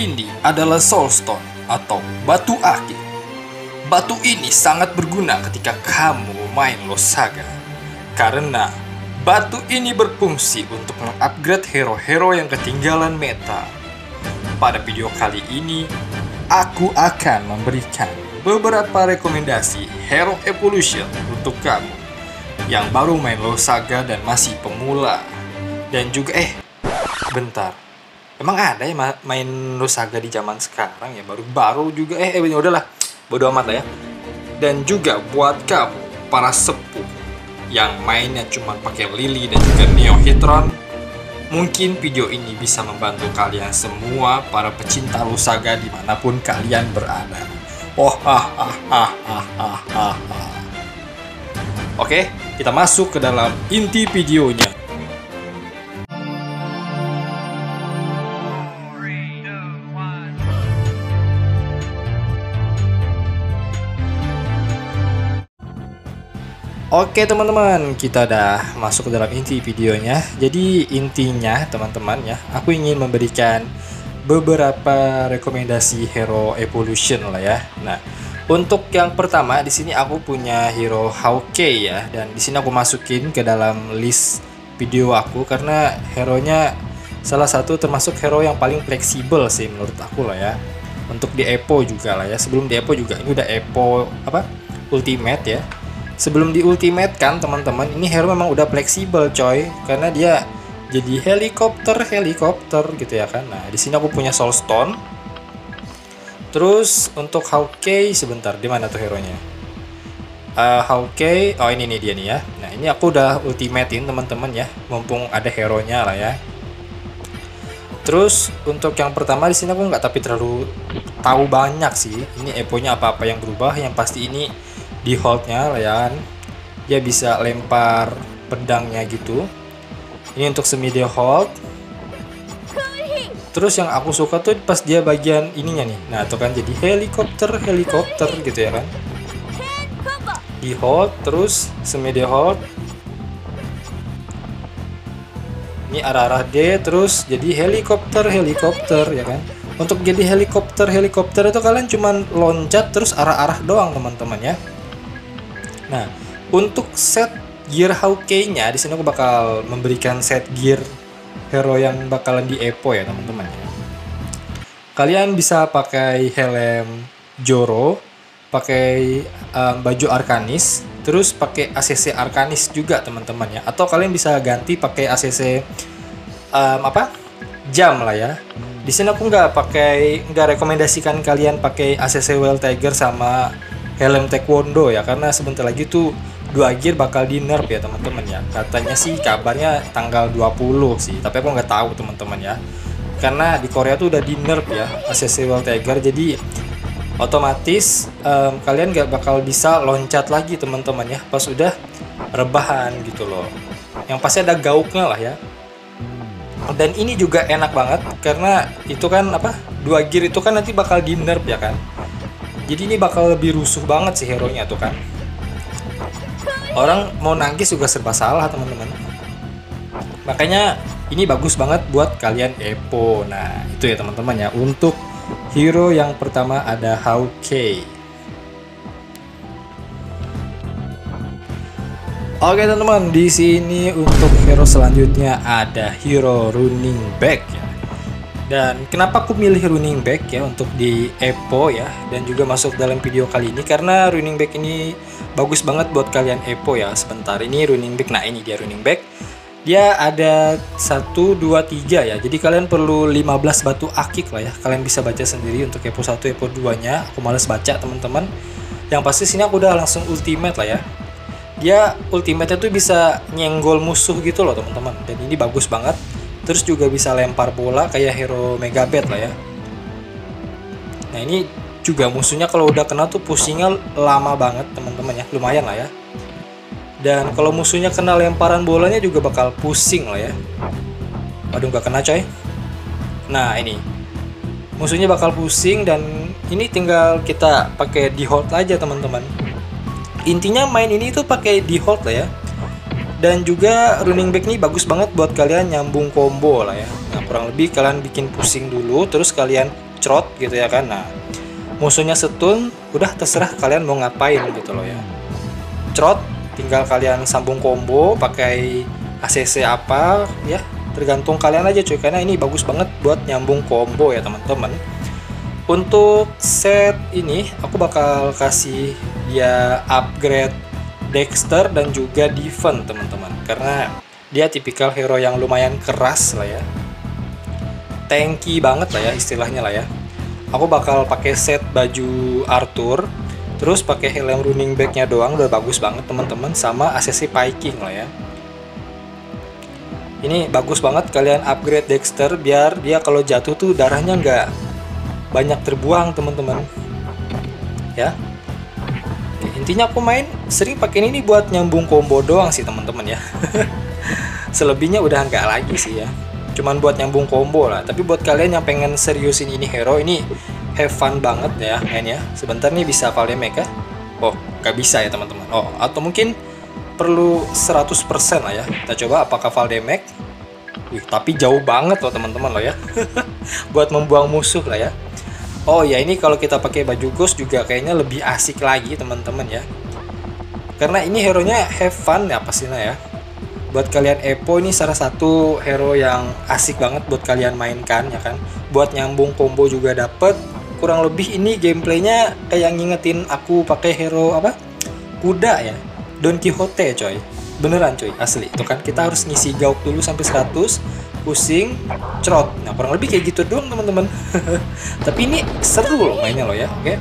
ini adalah soulstone atau batu akik. Batu ini sangat berguna ketika kamu main Lost Saga. Karena batu ini berfungsi untuk mengupgrade hero-hero yang ketinggalan meta. Pada video kali ini, aku akan memberikan beberapa rekomendasi hero evolution untuk kamu yang baru main Lost Saga dan masih pemula. Dan juga eh bentar. Emang ada ya ma- main Lost Saga di zaman sekarang ya baru-baru juga eh eh udahlah. Bodo amat lah ya. Dan juga buat kamu para sepuh yang mainnya cuma pakai Lily dan juga Neo Hitron Mungkin video ini bisa membantu kalian semua para pecinta Lusaga di mana pun kalian berada. Oh, ah, ah, ah, ah, ah, ah. Oke, kita masuk ke dalam inti videonya. Oke teman-teman, kita udah masuk ke dalam inti videonya. Jadi intinya teman-teman ya, aku ingin memberikan beberapa rekomendasi hero evolution lah ya. Nah, untuk yang pertama di sini aku punya hero Hawkeye ya, dan di sini aku masukin ke dalam list video aku karena hero-nya salah satu termasuk hero yang paling fleksibel sih menurut aku lah ya. Untuk di Epo juga lah ya. Sebelum di Epo juga ini udah Epo apa? Ultimate ya sebelum di ultimate kan teman-teman ini hero memang udah fleksibel coy. Karena dia jadi helikopter helikopter gitu ya kan. Nah di sini aku punya soul stone. Terus untuk Hawkeye sebentar di mana tuh hero nya uh, Hawkeye oh ini nih dia nih ya. Nah ini aku udah ultimatein teman-teman ya. Mumpung ada hero nya lah ya. Terus untuk yang pertama di sini aku nggak tapi terlalu tahu banyak sih. Ini eponya apa-apa yang berubah. Yang pasti ini di holdnya ya kan dia bisa lempar pedangnya gitu. Ini untuk semi dia hold. Terus yang aku suka tuh pas dia bagian ininya nih. Nah itu kan jadi helikopter helikopter gitu ya kan di hold terus semi dia hold. Ini arah-arah D terus jadi helikopter helikopter ya kan? Untuk jadi helikopter helikopter itu kalian cuman loncat terus arah-arah doang teman-teman ya Nah, untuk set gear Hawkeye-nya di sini aku bakal memberikan set gear hero yang bakalan di Epo ya, teman-teman. Kalian bisa pakai helm Joro, pakai um, baju Arkanis, terus pakai ACC Arkanis juga, teman-teman ya. Atau kalian bisa ganti pakai ACC um, apa? Jam lah ya. Di sini aku nggak pakai nggak rekomendasikan kalian pakai ACC Well Tiger sama helm taekwondo ya karena sebentar lagi tuh dua gear bakal di nerf ya teman-teman ya. Katanya sih kabarnya tanggal 20 sih tapi aku nggak tahu teman-teman ya. Karena di Korea tuh udah di nerf ya ACC World Tiger jadi otomatis um, kalian nggak bakal bisa loncat lagi teman-teman ya pas udah rebahan gitu loh. Yang pasti ada gauknya lah ya. Dan ini juga enak banget karena itu kan apa dua gear itu kan nanti bakal di nerf ya kan jadi ini bakal lebih rusuh banget sih hero nya tuh kan? Orang mau nangkis juga serba salah teman-teman. Makanya ini bagus banget buat kalian Epo. Nah itu ya teman-teman ya. Untuk hero yang pertama ada Hawkeye Oke teman-teman, di sini untuk hero selanjutnya ada hero Running Back ya. Dan kenapa aku milih running back ya untuk di Epo ya dan juga masuk dalam video kali ini karena running back ini bagus banget buat kalian Epo ya. Sebentar ini running back. Nah, ini dia running back. Dia ada 1 2 3 ya. Jadi kalian perlu 15 batu akik lah ya. Kalian bisa baca sendiri untuk Epo 1, Epo 2-nya. Aku males baca, teman-teman. Yang pasti sini aku udah langsung ultimate lah ya. Dia ultimate tuh bisa nyenggol musuh gitu loh, teman-teman. Dan ini bagus banget terus juga bisa lempar bola kayak hero Megabet lah ya. Nah ini juga musuhnya kalau udah kena tuh pusingnya lama banget teman-teman ya. Lumayan lah ya. Dan kalau musuhnya kena lemparan bolanya juga bakal pusing lah ya. Waduh nggak kena coy. Nah ini. Musuhnya bakal pusing dan ini tinggal kita pakai di hold aja teman-teman. Intinya main ini tuh pakai di hold lah ya dan juga running back ini bagus banget buat kalian nyambung combo lah ya. Nah kurang lebih kalian bikin pusing dulu terus kalian crot gitu ya kan. Nah musuhnya setun udah terserah kalian mau ngapain gitu loh ya. Crot tinggal kalian sambung combo pakai ACC apa ya tergantung kalian aja cuy. Karena ini bagus banget buat nyambung combo ya teman-teman. Untuk set ini aku bakal kasih dia upgrade Dexter dan juga Diven teman-teman. Karena dia tipikal hero yang lumayan keras lah ya. Tanky banget lah ya istilahnya lah ya. Aku bakal pakai set baju Arthur terus pakai helm running backnya doang udah bagus banget teman-teman sama ACC Viking lah ya. Ini bagus banget kalian upgrade Dexter biar dia kalau jatuh tuh darahnya nggak banyak terbuang teman-teman. Ya intinya aku main sering pakai ini buat nyambung combo doang sih teman-teman ya. Selebihnya udah nggak lagi sih ya. Cuman buat nyambung combo lah. Tapi buat kalian yang pengen seriusin ini hero ini have fun banget ya main ya. Sebentar nih bisa Valdemec ya. Oh nggak bisa ya teman-teman. Oh atau mungkin perlu 100% lah ya. Kita coba apakah Valdemec Wih, tapi jauh banget loh teman-teman loh ya. Buat membuang musuh lah ya Oh ya ini kalau kita pakai baju ghost juga kayaknya lebih asik lagi teman-teman ya. Karena ini hero nya have fun ya pastinya ya. Buat kalian Epo ini salah satu hero yang asik banget buat kalian mainkan ya kan? Buat nyambung combo juga dapet. Kurang lebih ini gameplaynya kayak ngingetin aku pakai hero apa? Kuda ya. Don Quixote coy. Beneran coy asli. Itu kan kita harus ngisi gauk dulu sampai 100 pusing cerot nah kurang lebih kayak gitu doang teman-teman tapi ini seru loh mainnya loh ya oke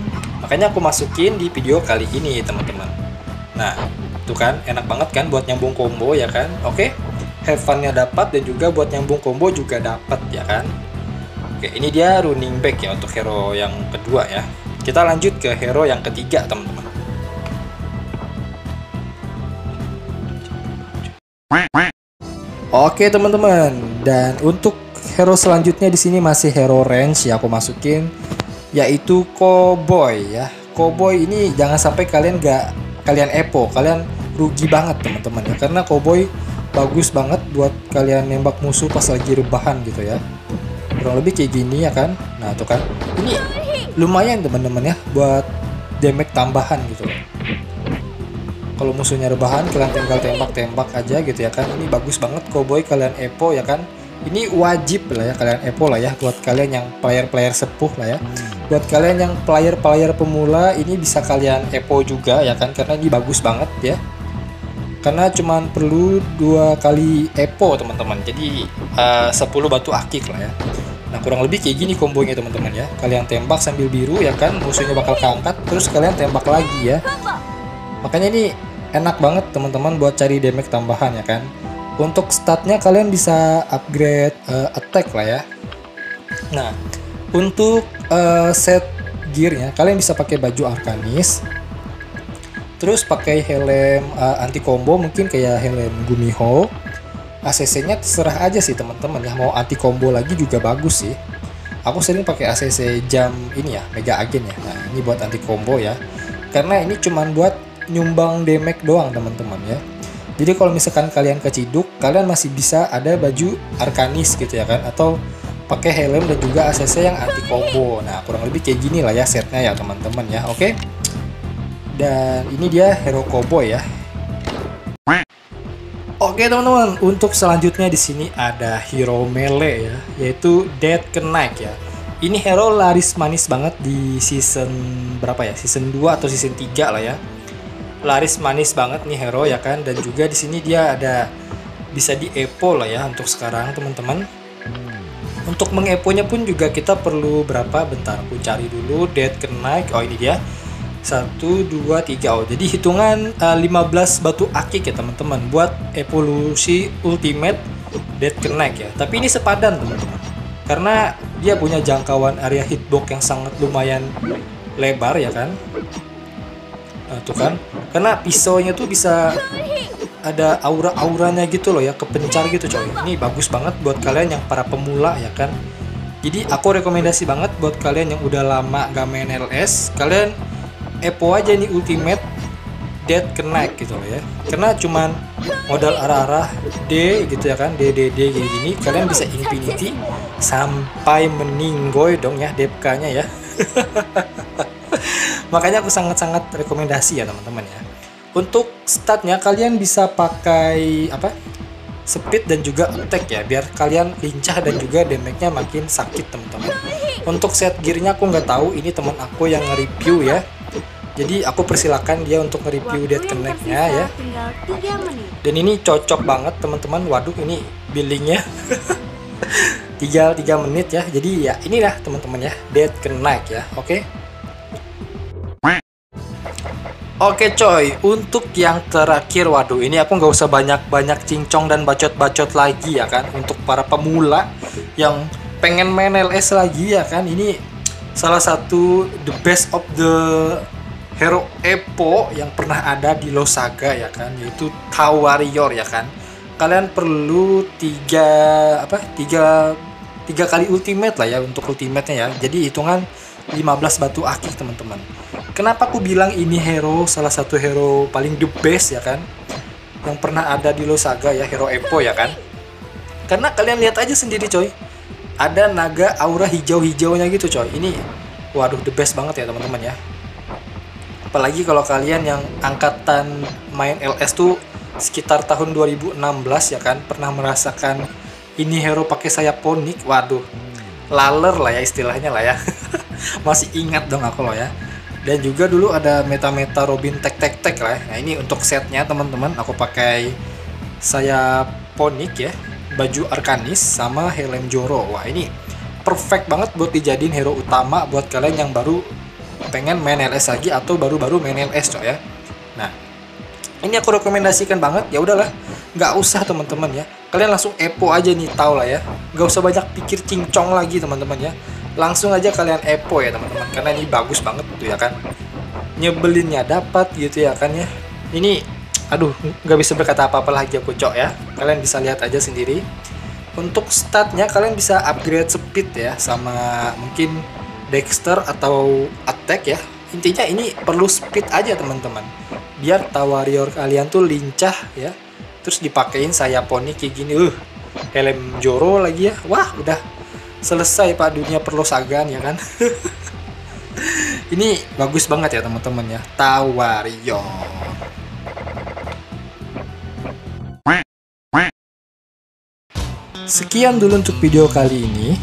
makanya aku masukin di video kali ini teman-teman nah Tuh kan, enak banget kan buat nyambung combo ya kan? Oke, have fun-nya dapat dan juga buat nyambung combo juga dapat ya kan? Oke, ini dia running back ya untuk hero yang kedua ya. Kita lanjut ke hero yang ketiga, teman-teman. Oke, teman-teman. Dan untuk hero selanjutnya di sini masih hero range ya aku masukin yaitu Cowboy ya. Cowboy ini jangan sampai kalian gak kalian epo, kalian rugi banget teman-teman ya. Karena cowboy bagus banget buat kalian nembak musuh pas lagi rebahan gitu ya. Kurang lebih kayak gini ya kan? Nah tuh kan. Ini lumayan teman-teman ya buat damage tambahan gitu kalau musuhnya rebahan kalian tinggal tembak-tembak aja gitu ya kan. Ini bagus banget cowboy kalian epo ya kan. Ini wajib lah ya kalian epo lah ya buat kalian yang player-player sepuh lah ya. Buat kalian yang player-player pemula ini bisa kalian epo juga ya kan karena ini bagus banget ya. Karena cuma perlu dua kali epo teman-teman. Jadi uh, 10 batu akik lah ya. Nah kurang lebih kayak gini kombonya teman-teman ya. Kalian tembak sambil biru ya kan musuhnya bakal keangkat terus kalian tembak lagi ya. Makanya ini enak banget teman-teman buat cari damage tambahan ya kan? Untuk statnya kalian bisa upgrade uh, attack lah ya. Nah untuk uh, set gearnya kalian bisa pakai baju arkanis. Terus pakai helm uh, anti combo mungkin kayak helm Gumiho. ACC-nya terserah aja sih teman-teman. Ya mau anti combo lagi juga bagus sih. Aku sering pakai ACC jam ini ya Mega Agen ya. Nah ini buat anti combo ya. Karena ini cuman buat nyumbang damage doang teman-teman ya. Jadi kalau misalkan kalian keciduk kalian masih bisa ada baju Arkanis gitu ya kan? Atau pakai helm dan juga ACC yang anti combo nah kurang lebih kayak gini lah ya setnya ya teman-teman ya. Oke? Dan ini dia hero cowboy ya. Oke teman-teman, untuk selanjutnya di sini ada hero melee ya, yaitu Dead Knight ya. Ini hero laris manis banget di season berapa ya? Season 2 atau season 3 lah ya. Laris manis banget nih hero ya kan dan juga di sini dia ada bisa di epo lah ya untuk sekarang teman-teman. Untuk mengeponya pun juga kita perlu berapa? Bentar aku cari dulu Dead Knight. Oh ini dia satu dua tiga oh jadi hitungan uh, eh, 15 batu akik ya teman-teman buat evolusi ultimate dead connect ya tapi ini sepadan teman-teman karena dia punya jangkauan area hitbox yang sangat lumayan lebar ya kan nah, tuh kan? Karena pisaunya tuh bisa ada aura-auranya gitu loh ya kepencar gitu coy. Ini bagus banget buat kalian yang para pemula ya kan? Jadi aku rekomendasi banget buat kalian yang udah lama gak main LS kalian Epo aja nih ultimate dead connect gitu loh ya. Karena cuman modal arah-arah D gitu ya kan D kayak gini kalian bisa infinity sampai meninggoy dong ya DPK nya ya makanya aku sangat-sangat rekomendasi ya teman-teman ya. Untuk statnya kalian bisa pakai apa speed dan juga attack ya biar kalian lincah dan juga damage-nya makin sakit teman-teman. Untuk set gearnya aku nggak tahu. Ini teman aku yang nge-review ya. Jadi aku persilakan dia untuk nge-review Dead Connect-nya ya. dan ini cocok banget teman-teman. Waduh ini billingnya. Tinggal 3 menit ya. Jadi ya inilah teman-teman ya Dead Connect ya. Oke? okay? Oke coy, untuk yang terakhir, waduh ini aku nggak usah banyak-banyak cincong dan bacot-bacot lagi ya kan? Untuk para pemula yang pengen main LS lagi ya kan? Ini salah satu the best of the hero Epo yang pernah ada di Losaga ya kan? Yaitu Tau Warrior ya kan? Kalian perlu tiga apa tiga tiga kali ultimate lah ya untuk ultimate-nya ya. Jadi hitungan 15 batu akik teman-teman Kenapa aku bilang ini hero salah satu hero paling the best ya kan? Yang pernah ada di Losaga ya, hero Epo ya kan? Karena kalian lihat aja sendiri coy. Ada naga aura hijau-hijaunya gitu coy. Ini waduh the best banget ya teman-teman ya. Apalagi kalau kalian yang angkatan main LS tuh sekitar tahun 2016 ya kan pernah merasakan ini hero pakai sayap ponik. Waduh. Laler lah ya istilahnya lah ya. Masih ingat dong aku loh ya dan juga dulu ada meta-meta Robin tek tek tek lah ya. nah ini untuk setnya teman-teman. Aku pakai saya ponik ya. Baju Arkanis sama helm Joro. Wah ini perfect banget buat dijadiin hero utama buat kalian yang baru pengen main LS lagi atau baru-baru main LS coy ya. Nah ini aku rekomendasikan banget. Ya udahlah nggak usah teman-teman ya. Kalian langsung epo aja nih tau lah ya. Nggak usah banyak pikir cincong lagi teman-teman ya langsung aja kalian epo ya teman-teman. Karena ini bagus banget tuh ya kan. Nyebelinnya dapat gitu ya kan ya. Ini aduh nggak bisa berkata apa-apa lagi aku cok ya. Kalian bisa lihat aja sendiri. Untuk statnya kalian bisa upgrade speed ya sama mungkin Dexter atau attack ya. Intinya ini perlu speed aja teman-teman. Biar warrior kalian tuh lincah ya. Terus dipakein saya poni kayak gini. Uh helm Joro lagi ya. Wah udah selesai pak. Dunia perlosagan ya kan? Ini bagus banget ya teman-teman ya. Tawario. Sekian dulu untuk video kali ini.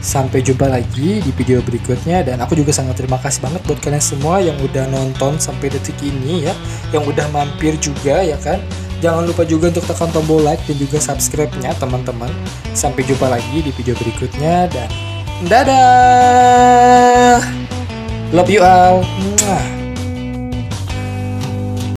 Sampai jumpa lagi di video berikutnya. Dan aku juga sangat terima kasih banget buat kalian semua yang udah nonton sampai detik ini ya. Yang udah mampir juga ya kan Jangan lupa juga untuk tekan tombol like dan juga subscribe-nya teman-teman. Sampai jumpa lagi di video berikutnya dan dadah. Love you all.